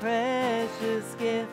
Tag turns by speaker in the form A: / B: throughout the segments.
A: precious gift,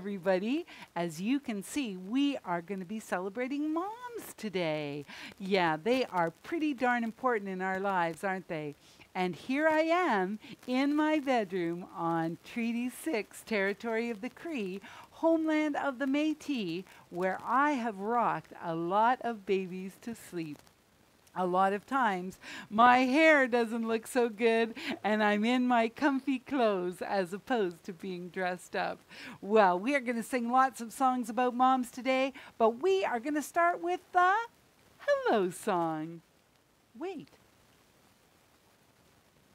A: everybody. As you can see, we are going to be celebrating moms today. Yeah, they are pretty darn important in our lives, aren't they? And here I am in my bedroom on Treaty 6, territory of the Cree, homeland of the Métis, where I have rocked a lot of babies to sleep a lot of times my hair doesn't look so good and I'm in my comfy clothes as opposed to being dressed up. Well, we are going to sing lots of songs about moms today, but we are going to start with the hello song. Wait.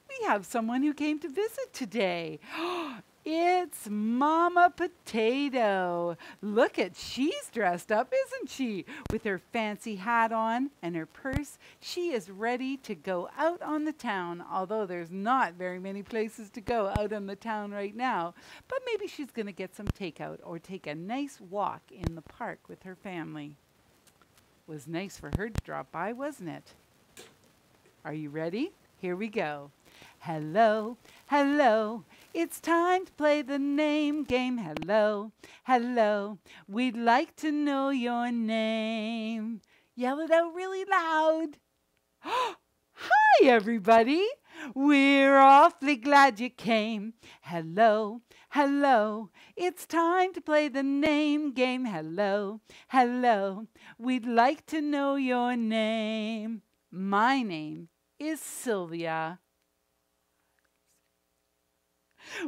A: We have someone who came to visit today. Oh, It's Mama Potato. Look at she's dressed up, isn't she? With her fancy hat on and her purse, she is ready to go out on the town, although there's not very many places to go out on the town right now. But maybe she's going to get some takeout or take a nice walk in the park with her family. Was nice for her to drop by, wasn't it? Are you ready? Here we go. Hello, hello. It's time to play the name game. Hello, hello. We'd like to know your name. Yell it out really loud. Hi, everybody. We're awfully glad you came. Hello, hello. It's time to play the name game. Hello, hello. We'd like to know your name. My name is Sylvia.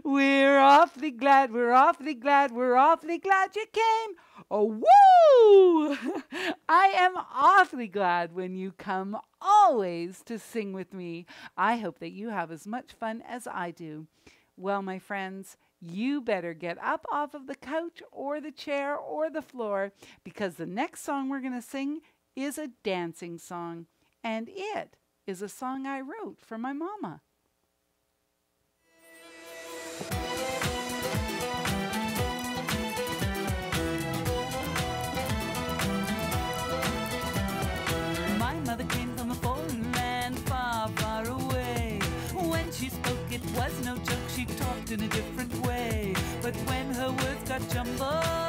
A: We're awfully glad, we're awfully glad, we're awfully glad you came. Oh, woo! I am awfully glad when you come always to sing with me. I hope that you have as much fun as I do. Well, my friends, you better get up off of the couch or the chair or the floor because the next song we're going to sing is a dancing song, and it is a song I wrote for my mama. My mother came from a foreign land far, far away. When she spoke, it was no joke, she talked in a different way. But when her words got jumbled,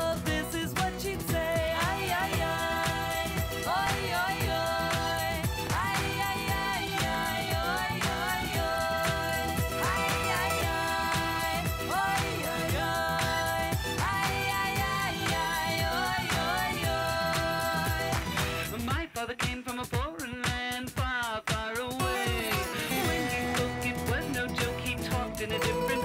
A: different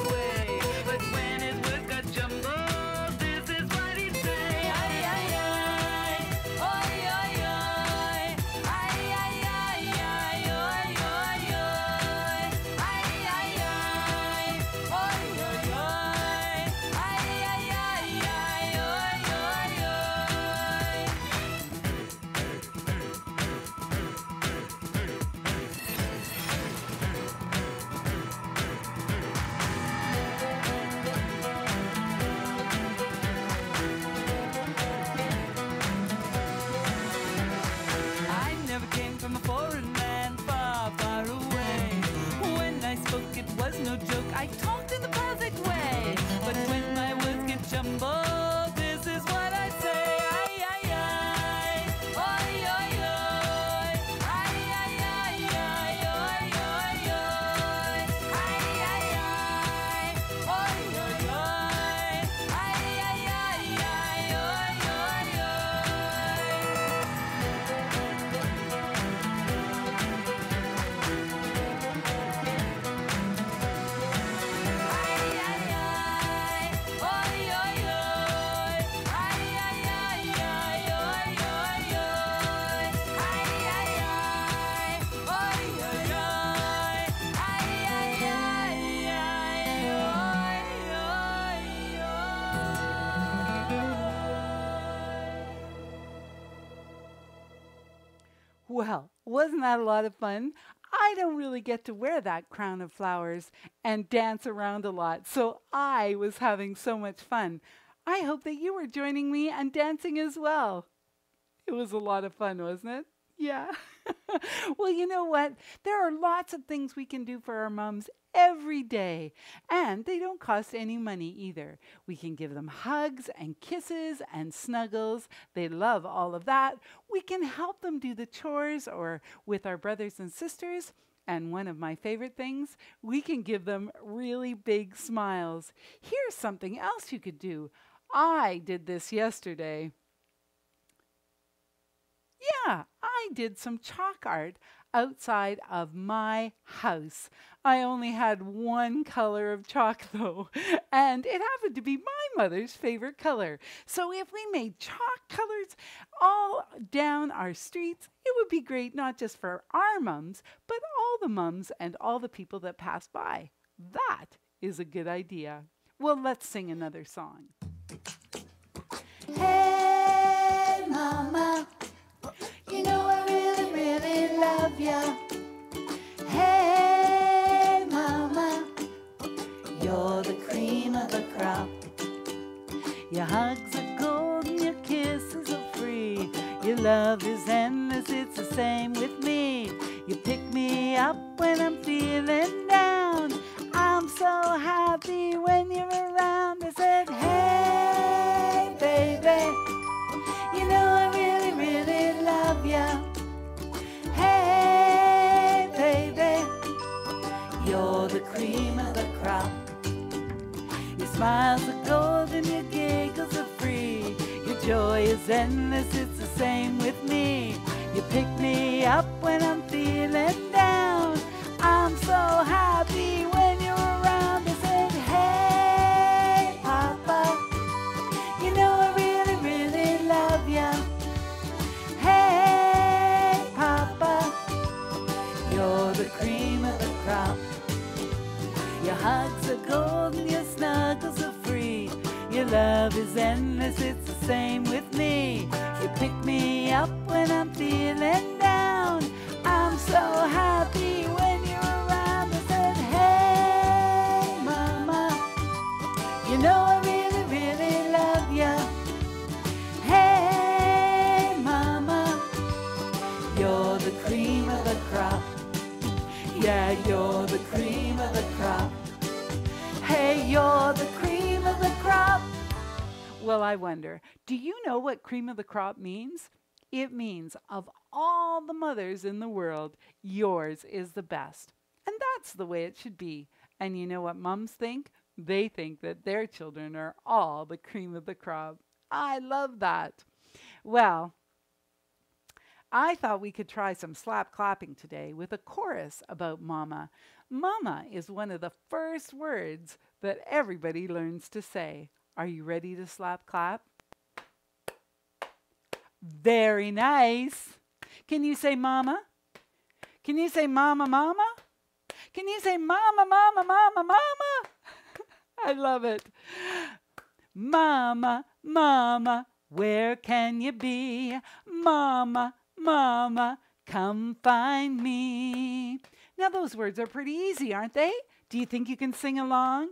A: wasn't that a lot of fun? I don't really get to wear that crown of flowers and dance around a lot, so I was having so much fun. I hope that you were joining me and dancing as well. It was a lot of fun, wasn't it? Yeah. well, you know what? There are lots of things we can do for our moms every day, and they don't cost any money either. We can give them hugs and kisses and snuggles. They love all of that. We can help them do the chores or with our brothers and sisters. And one of my favorite things, we can give them really big smiles. Here's something else you could do. I did this yesterday. Yeah, I did some chalk art outside of my house. I only had one color of chalk though, and it happened to be my mother's favorite color. So if we made chalk colors all down our streets, it would be great not just for our mums, but all the mums and all the people that pass by. That is a good idea. Well, let's sing another song.
B: Hey, Mama, you know I really, really love ya. Hey, Mama, you're the cream of the crop.
A: Your hugs are golden, your kisses are free. Your love is endless, it's the same with me. You pick endless, it's the same
B: Yeah, you're the cream of the crop. Hey, you're the cream of the crop.
A: Well, I wonder, do you know what cream of the crop means? It means of all the mothers in the world, yours is the best. And that's the way it should be. And you know what mums think? They think that their children are all the cream of the crop. I love that. Well, I thought we could try some slap clapping today with a chorus about mama. Mama is one of the first words that everybody learns to say. Are you ready to slap clap? Very nice. Can you say mama? Can you say mama, mama? Can you say mama, mama, mama, mama? I love it. Mama, mama, where can you be? Mama, mama, come find me. Now, those words are pretty easy, aren't they? Do you think you can sing along?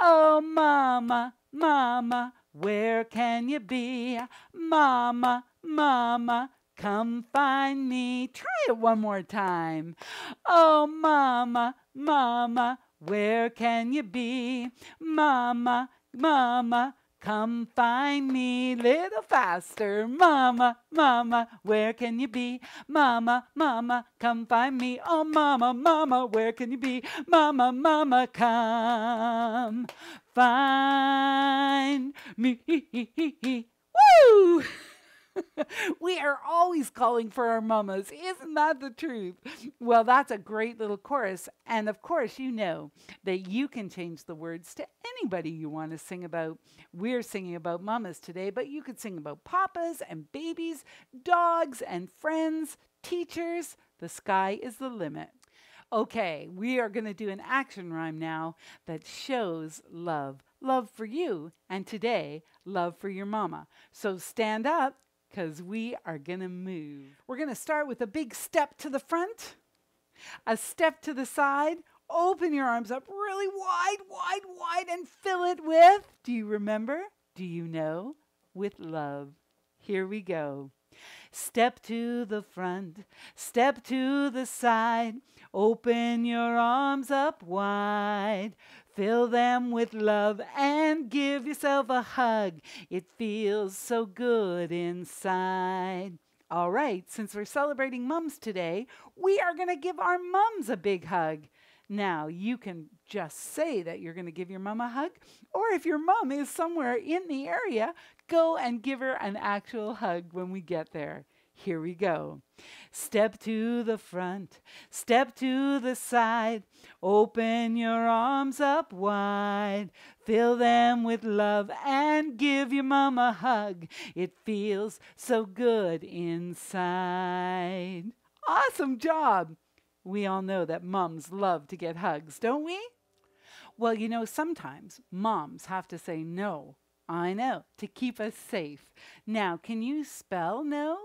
A: Oh, mama, mama, where can you be? Mama, mama, come find me. Try it one more time. Oh, mama, mama, where can you be? Mama, mama, come find me. Little faster. Mama, mama, where can you be? Mama, mama, come find me. Oh, mama, mama, where can you be? Mama, mama, come find me. Woo! we are always calling for our mamas. Isn't that the truth? Well, that's a great little chorus. And of course, you know that you can change the words to anybody you want to sing about. We're singing about mamas today, but you could sing about papas and babies, dogs and friends, teachers. The sky is the limit. Okay, we are going to do an action rhyme now that shows love. Love for you, and today, love for your mama. So stand up because we are going to move. We're going to start with a big step to the front, a step to the side. Open your arms up really wide, wide, wide, and fill it with, do you remember? Do you know? With love. Here we go. Step to the front, step to the side. Open your arms up wide. Fill them with love and give yourself a hug. It feels so good inside. All right, since we're celebrating mums today, we are going to give our mums a big hug. Now, you can just say that you're going to give your mom a hug, or if your mom is somewhere in the area, go and give her an actual hug when we get there. Here we go. Step to the front, step to the side. Open your arms up wide. Fill them with love and give your mom a hug. It feels so good inside. Awesome job! We all know that moms love to get hugs, don't we? Well, you know, sometimes moms have to say no. I know, to keep us safe. Now, can you spell no?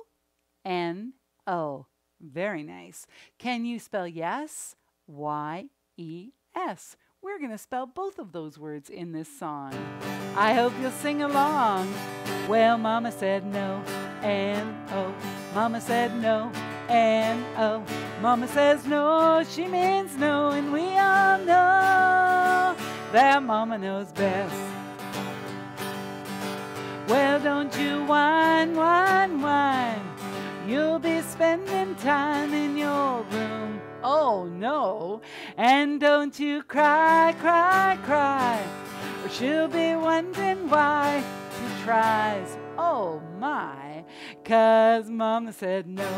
A: N O. Very nice. Can you spell yes? Y E S. We're going to spell both of those words in this song. I hope you'll sing along. Well, Mama said no, and oh. Mama said no, and oh. Mama says no, she means no, and we all know that Mama knows best. Well, don't you whine, whine, whine. You'll be spending time in your room. Oh no. And don't you cry, cry, cry. Or she'll be wondering why she tries. Oh my. Cause mama said no.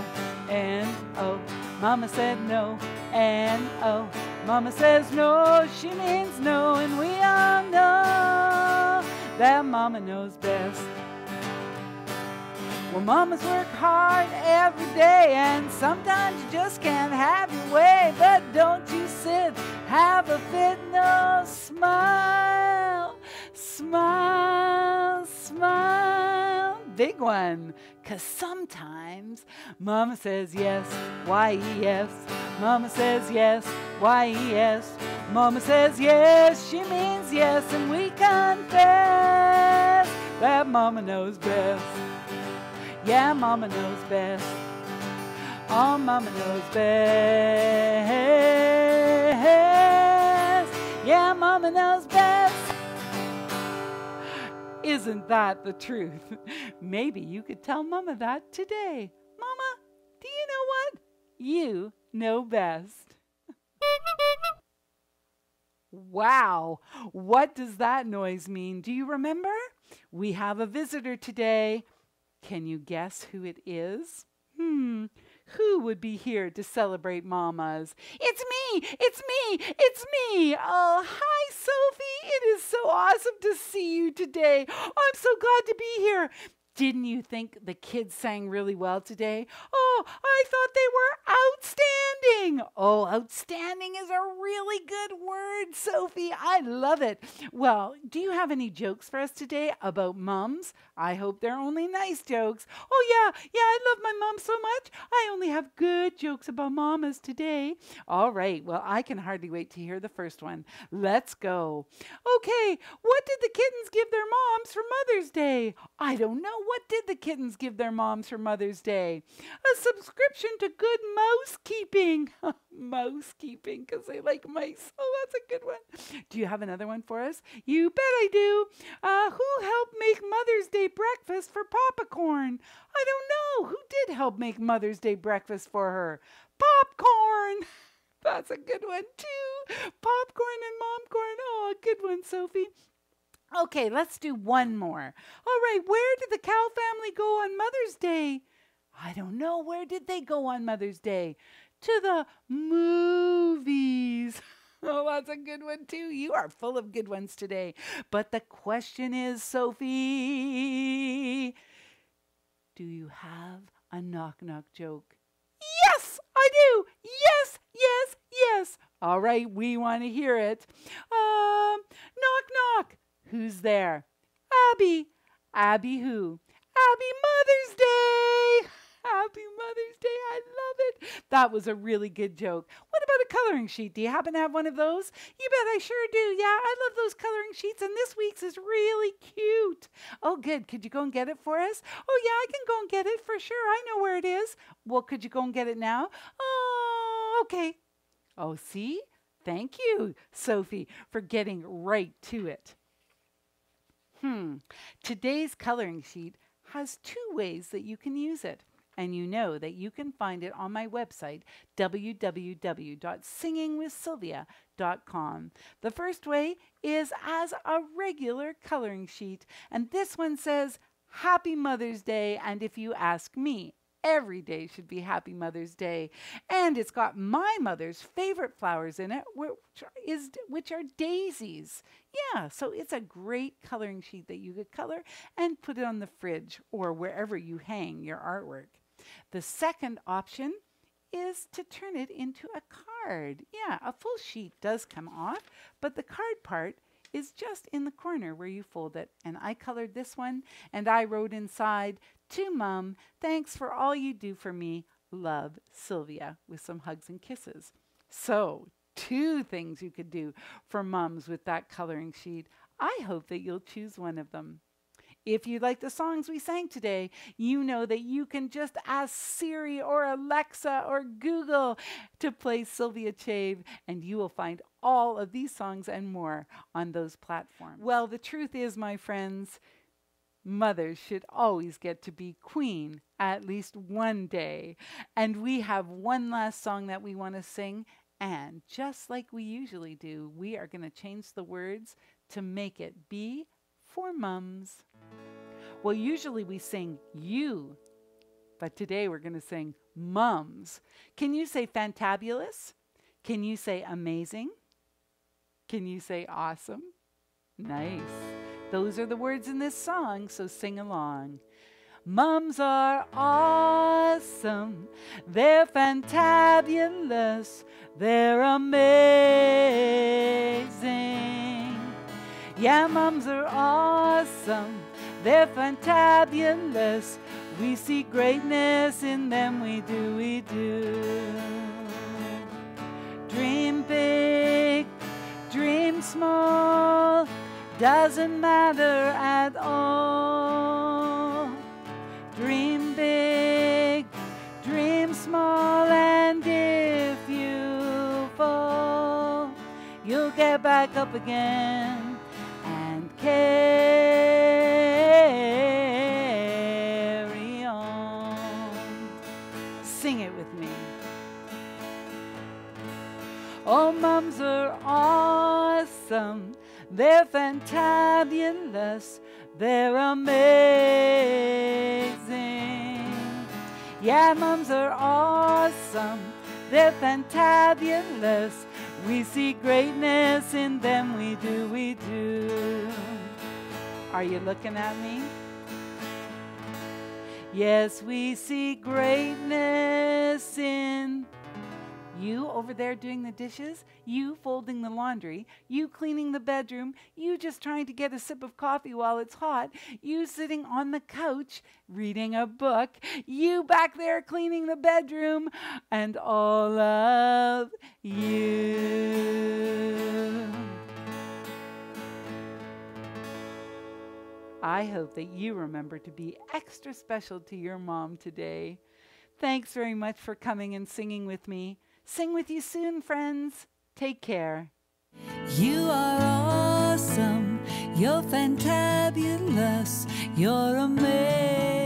A: And oh, mama said no. And oh, mama says no. She means no. And we all know that mama knows best. Well, mamas work hard every day, and sometimes you just can't have your way. But don't you sit, have a fit, no, smile, smile, smile. Big one, cause sometimes mama says yes, why yes. Mama says yes, why yes. Mama says yes, she means yes, and we confess that mama knows best. Yeah, Mama knows best. Oh, Mama knows best. Yeah, Mama knows best. Isn't that the truth? Maybe you could tell Mama that today. Mama, do you know what? You know best. wow, what does that noise mean? Do you remember? We have a visitor today. Can you guess who it is? Hmm, who would be here to celebrate mamas? It's me! It's me! It's me! Oh, hi, Sophie! It is so awesome to see you today. I'm so glad to be here. Didn't you think the kids sang really well today? Oh, I thought they were outstanding. Oh, outstanding is a really good word, Sophie. I love it. Well, do you have any jokes for us today about mums? I hope they're only nice jokes. Oh, yeah, yeah, I love my mom so much. I only have good jokes about mamas today. All right, well, I can hardly wait to hear the first one. Let's go. Okay, what did the kittens give their moms for Mother's Day? I don't know. What did the kittens give their moms for Mother's Day? A subscription to good mouse keeping. mouse keeping, because they like mice. Oh, that's a good one. Do you have another one for us? You bet I do. Uh, who helped make Mother's Day breakfast for Popcorn? I don't know. Who did help make Mother's Day breakfast for her? Popcorn. That's a good one, too. Popcorn and Momcorn. Oh, a good one, Sophie. Okay, let's do one more. All right, where did the cow family go on Mother's Day? I don't know. Where did they go on Mother's Day? To the movies. Oh, that's a good one, too. You are full of good ones today. But the question is, Sophie, do you have a knock knock joke? Yes, I do. Yes, yes, yes. All right, we want to hear it. Um, knock knock. Who's there? Abby. Abby who? Abby Mother's Day. Happy Mother's Day. I love it. That was a really good joke. What about a coloring sheet? Do you happen to have one of those? You bet I sure do. Yeah, I love those coloring sheets, and this week's is really cute. Oh, good. Could you go and get it for us? Oh, yeah, I can go and get it for sure. I know where it is. Well, could you go and get it now? Oh, okay. Oh, see? Thank you, Sophie, for getting right to it. Hmm. Today's coloring sheet has two ways that you can use it. And you know that you can find it on my website, www.singingwithsylvia.com. The first way is as a regular coloring sheet. And this one says, Happy Mother's Day. And if you ask me, Every day should be Happy Mother's Day. And it's got my mother's favorite flowers in it, which, is, which are daisies. Yeah, so it's a great coloring sheet that you could color and put it on the fridge or wherever you hang your artwork. The second option is to turn it into a card. Yeah, a full sheet does come off, but the card part is just in the corner where you fold it. And I colored this one and I wrote inside, to Mum, thanks for all you do for me. Love, Sylvia, with some hugs and kisses. So, two things you could do for mums with that coloring sheet. I hope that you'll choose one of them. If you like the songs we sang today, you know that you can just ask Siri or Alexa or Google to play Sylvia Chave, and you will find all of these songs and more on those platforms. Well, the truth is, my friends, mothers should always get to be queen at least one day. And we have one last song that we want to sing. And just like we usually do, we are going to change the words to make it be for mums. Well, usually we sing you, but today we're going to sing mums. Can you say fantabulous? Can you say amazing? Can you say awesome? Nice. Those are the words in this song, so sing along. Mums are awesome, they're fantabulous, they're amazing. Yeah, mums are awesome, they're fantabulous. We see greatness in them, we do, we do. Dream big, dream small doesn't matter at all. Dream big, dream small, and if you fall, you'll get back up again and carry Sing it with me. Oh, mums are awesome they're fantabulous. They're amazing. Yeah, mums are awesome. They're fantabulous. We see greatness in them. We do, we do. Are you looking at me? Yes, we see greatness in you over there doing the dishes, you folding the laundry, you cleaning the bedroom, you just trying to get a sip of coffee while it's hot, you sitting on the couch reading a book, you back there cleaning the bedroom, and all of you. I hope that you remember to be extra special to your mom today. Thanks very much for coming and singing with me. Sing with you soon, friends. Take care.
B: You are awesome. You're fantabulous. You're amazing.